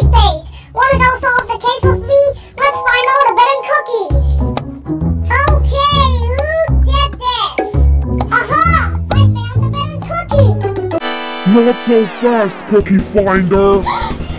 smiley face. Wanna go solve the case with me? Let's find all the bed and cookies. Okay, who did this? Aha! I found the bed and cookie. Not so fast, Cookie Finder!